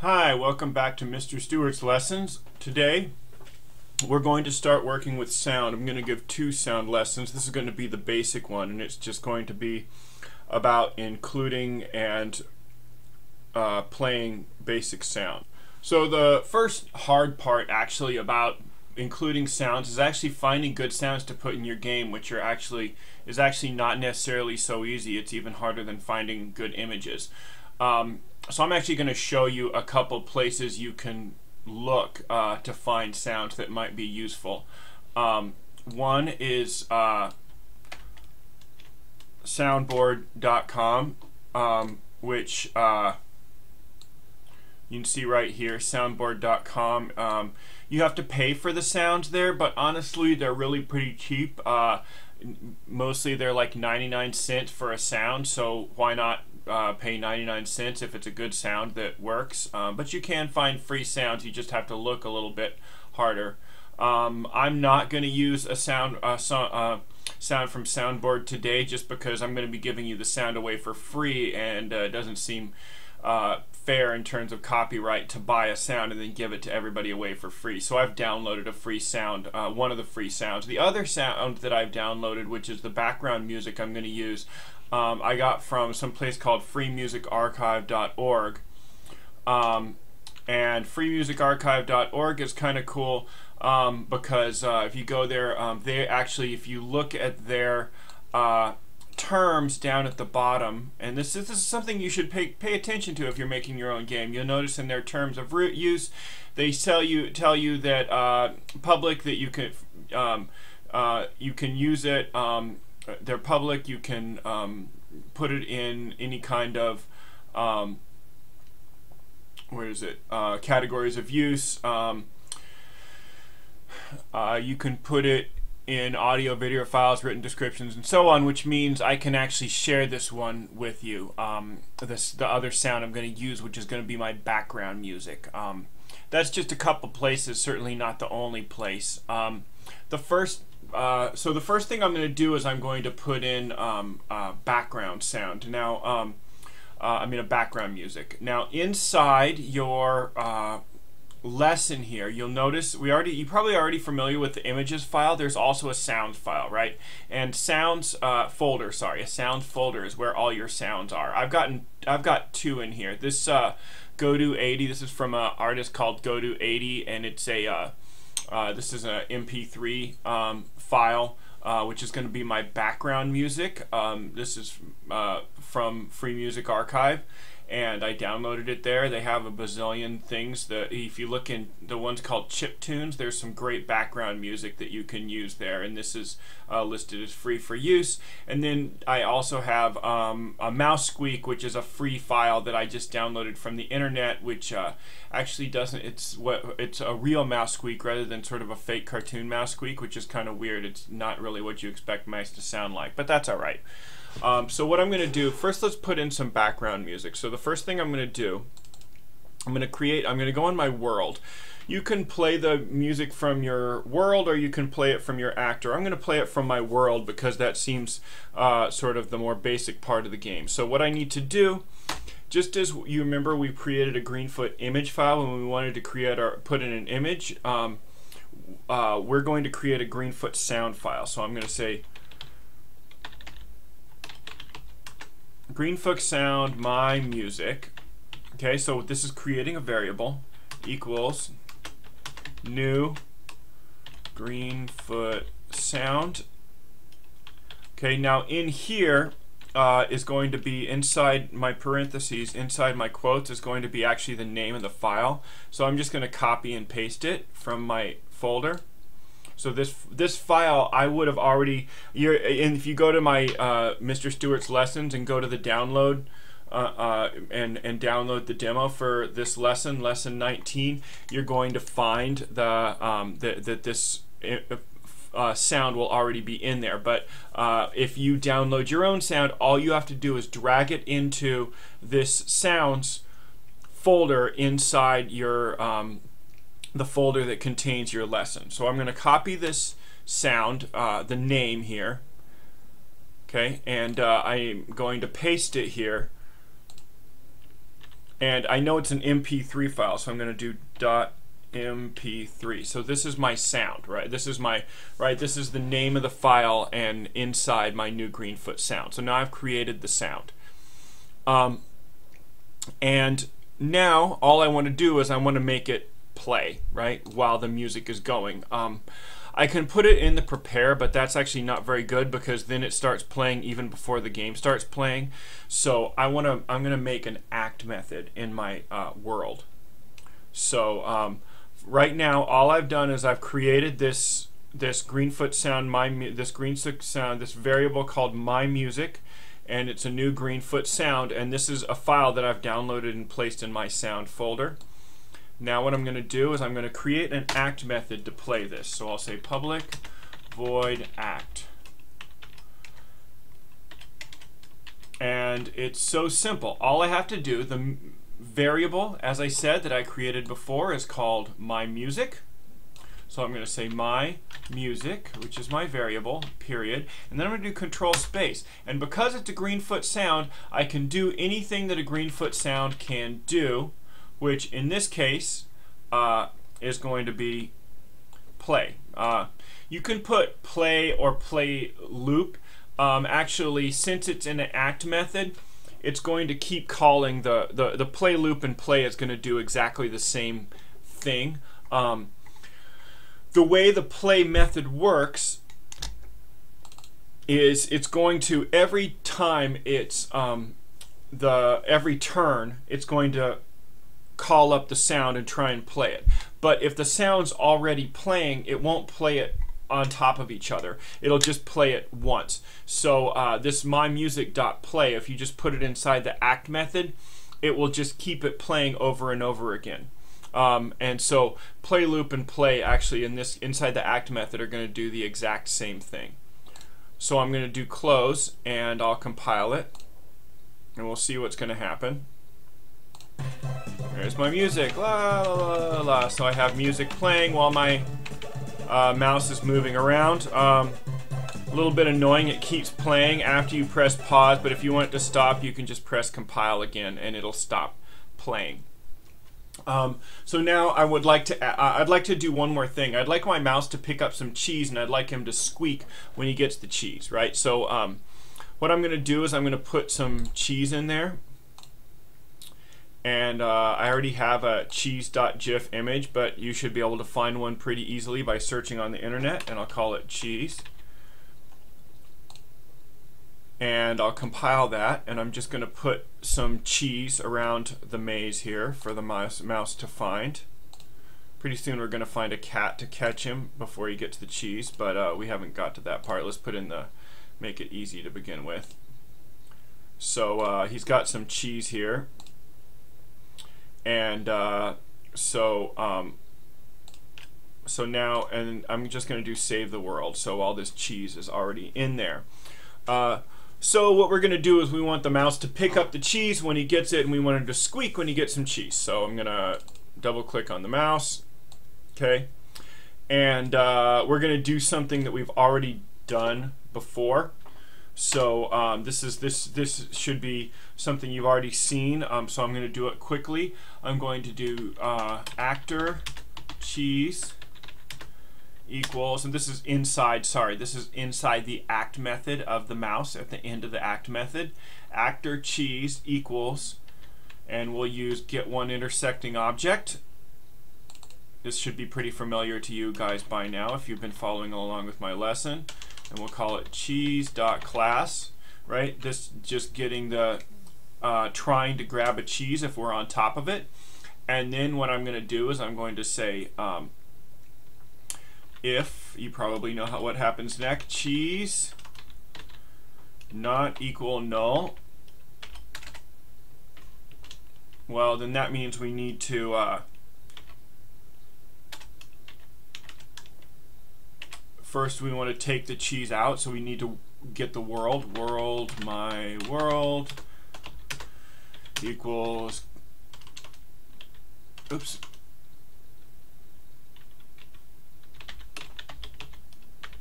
Hi, welcome back to Mr. Stewart's Lessons. Today, we're going to start working with sound. I'm going to give two sound lessons. This is going to be the basic one, and it's just going to be about including and uh, playing basic sound. So the first hard part actually about including sounds is actually finding good sounds to put in your game, which are actually is actually not necessarily so easy. It's even harder than finding good images. Um, so I'm actually going to show you a couple places you can look uh, to find sounds that might be useful. Um, one is uh, soundboard.com, um, which uh, you can see right here, soundboard.com. Um, you have to pay for the sounds there, but honestly, they're really pretty cheap. Uh, mostly they're like 99 cents for a sound, so why not uh, pay 99 cents if it's a good sound that works. Um, but you can find free sounds. You just have to look a little bit harder. Um, I'm not going to use a sound uh, so, uh, sound from Soundboard today just because I'm going to be giving you the sound away for free and uh, it doesn't seem uh, fair in terms of copyright to buy a sound and then give it to everybody away for free. So I've downloaded a free sound, uh, one of the free sounds. The other sound that I've downloaded, which is the background music I'm going to use, um, I got from some place called freemusicarchive.org. Um, and freemusicarchive.org is kind of cool um, because uh, if you go there, um, they actually, if you look at their uh, terms down at the bottom, and this, this is something you should pay, pay attention to if you're making your own game. You'll notice in their terms of root use, they tell you tell you that uh, public that you can um, uh, you can use it. Um, they're public. You can um, put it in any kind of um, where is it? Uh, categories of use. Um, uh, you can put it in audio, video files, written descriptions, and so on, which means I can actually share this one with you. Um, this the other sound I'm going to use, which is going to be my background music. Um, that's just a couple places, certainly not the only place. Um, the first uh, so the first thing I'm going to do is I'm going to put in um, uh, background sound. Now, um, uh, I mean a background music. Now inside your uh, lesson here, you'll notice we already you probably already familiar with the images file. There's also a sound file, right? And sounds uh, folder, sorry, a sound folder is where all your sounds are. I've gotten I've got two in here. This Goto80. This is from an artist called Goto80, and it's a uh, this is an MP3 um, file, uh, which is going to be my background music. Um, this is uh, from Free Music Archive, and I downloaded it there. They have a bazillion things. That if you look in the ones called chip tunes, there's some great background music that you can use there, and this is uh, listed as free for use. And then I also have um, a mouse squeak, which is a free file that I just downloaded from the internet, which uh, actually doesn't. It's what it's a real mouse squeak rather than sort of a fake cartoon mouse squeak, which is kind of weird. It's not really what you expect mice to sound like, but that's all right. Um, so what I'm going to do, first let's put in some background music. So the first thing I'm going to do, I'm going to create, I'm going to go in my world. You can play the music from your world or you can play it from your actor. I'm going to play it from my world because that seems uh, sort of the more basic part of the game. So what I need to do, just as you remember we created a Greenfoot image file when we wanted to create our put in an image, um, uh, we're going to create a Greenfoot sound file. So I'm going to say Greenfoot sound my music. Okay, so this is creating a variable equals new Greenfoot sound. Okay, now in here uh, is going to be inside my parentheses, inside my quotes is going to be actually the name of the file. So I'm just going to copy and paste it from my folder. So this this file I would have already. You're, and if you go to my uh, Mr. Stewart's lessons and go to the download. Uh, uh, and and download the demo for this lesson, lesson 19. You're going to find the um, that that this uh, uh, sound will already be in there. But uh, if you download your own sound, all you have to do is drag it into this sounds folder inside your um, the folder that contains your lesson. So I'm going to copy this sound, uh, the name here, okay, and uh, I'm going to paste it here. And I know it's an MP3 file, so I'm going to do dot mp3 so this is my sound right? This is my right? This is the name of the file and inside my new greenfoot sound. So now I've created the sound. Um, and now all I want to do is I want to make it play right while the music is going. Um, I can put it in the prepare but that's actually not very good because then it starts playing even before the game starts playing. So I want to I'm gonna make an act method in my uh, world. So um, right now all I've done is I've created this this Greenfoot sound my this Greenfoot sound this variable called my music and it's a new Greenfoot sound and this is a file that I've downloaded and placed in my sound folder now what I'm going to do is I'm going to create an act method to play this so I'll say public void act and it's so simple all I have to do the variable, as I said, that I created before is called my music. So I'm going to say my music, which is my variable, period. And then I'm going to do control space. And because it's a Greenfoot sound, I can do anything that a Greenfoot sound can do, which in this case uh, is going to be play. Uh, you can put play or play loop. Um, actually, since it's in an act method, it's going to keep calling the, the, the play loop and play is going to do exactly the same thing. Um, the way the play method works is it's going to every time it's um, the every turn it's going to call up the sound and try and play it but if the sound's already playing it won't play it on top of each other. It'll just play it once. So uh, this mymusic.play, if you just put it inside the act method, it will just keep it playing over and over again. Um, and so play loop and play actually in this inside the act method are going to do the exact same thing. So I'm going to do close and I'll compile it and we'll see what's going to happen. There's my music. La, la, la, la. So I have music playing while my uh, mouse is moving around. Um, a little bit annoying, it keeps playing after you press pause, but if you want it to stop, you can just press compile again and it'll stop playing. Um, so now I would like to, uh, I'd like to do one more thing. I'd like my mouse to pick up some cheese and I'd like him to squeak when he gets the cheese, right? So um, what I'm going to do is I'm going to put some cheese in there and uh, I already have a cheese.gif image but you should be able to find one pretty easily by searching on the internet and I'll call it cheese. And I'll compile that and I'm just going to put some cheese around the maze here for the mouse, mouse to find. Pretty soon we're going to find a cat to catch him before he gets to the cheese but uh, we haven't got to that part. Let's put in the make it easy to begin with. So uh, he's got some cheese here and uh, so um, so now and I'm just going to do save the world so all this cheese is already in there. Uh, so what we're going to do is we want the mouse to pick up the cheese when he gets it and we want him to squeak when he gets some cheese. So I'm gonna double click on the mouse okay? And uh, we're gonna do something that we've already done before so um, this is this this should be something you've already seen. Um, so I'm going to do it quickly. I'm going to do uh, actor cheese equals, and this is inside. Sorry, this is inside the act method of the mouse at the end of the act method. Actor cheese equals, and we'll use get one intersecting object. This should be pretty familiar to you guys by now if you've been following along with my lesson and we'll call it cheese.class, right? This just getting the, uh, trying to grab a cheese if we're on top of it. And then what I'm going to do is I'm going to say um, if, you probably know how, what happens next, cheese not equal null, well then that means we need to uh, First, we want to take the cheese out, so we need to get the world. World, my world equals, oops,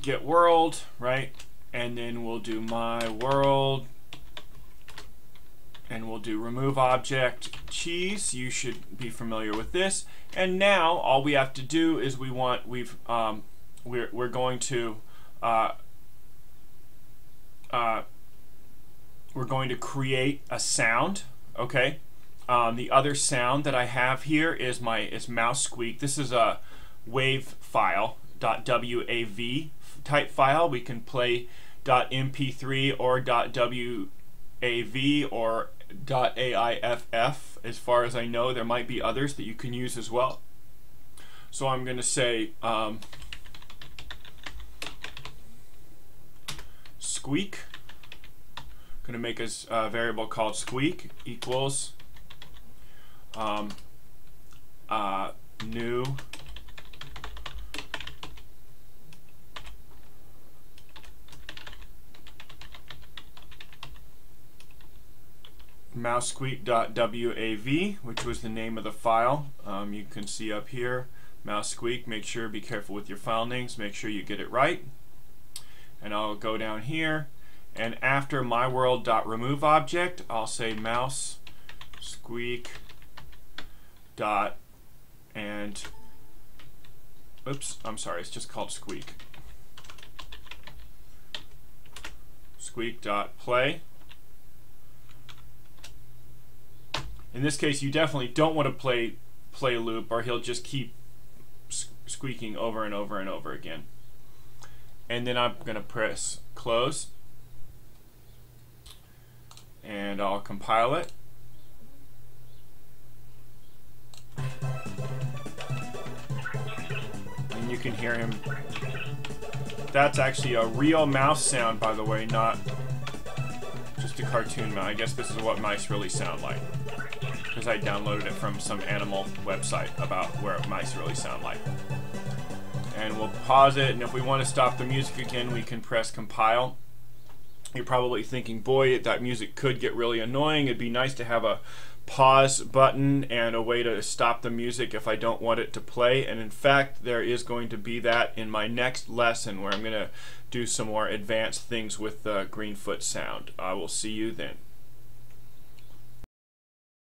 get world, right? And then we'll do my world, and we'll do remove object cheese. You should be familiar with this. And now all we have to do is we want we've um, we're we're going to uh, uh, we're going to create a sound. Okay. Um, the other sound that I have here is my is mouse squeak. This is a wave file .wav type file. We can play .mp3 or .wav or .aiff. As far as I know, there might be others that you can use as well. So I'm going to say um, squeak. going to make a uh, variable called squeak equals um, uh, new mousesqueak.wav, which was the name of the file. Um, you can see up here, mousesqueak. Make sure, be careful with your file names. Make sure you get it right. And I'll go down here, and after myworld.remove object, I'll say mouse squeak dot and oops, I'm sorry, it's just called squeak. Squeak dot play. In this case, you definitely don't want to play play loop, or he'll just keep squeaking over and over and over again. And then I'm going to press close, and I'll compile it. And you can hear him. That's actually a real mouse sound, by the way, not just a cartoon mouse. I guess this is what mice really sound like because I downloaded it from some animal website about where mice really sound like. And we'll pause it, and if we want to stop the music again, we can press compile. You're probably thinking, boy, that music could get really annoying. It'd be nice to have a pause button and a way to stop the music if I don't want it to play. And in fact, there is going to be that in my next lesson where I'm going to do some more advanced things with the Greenfoot sound. I will see you then.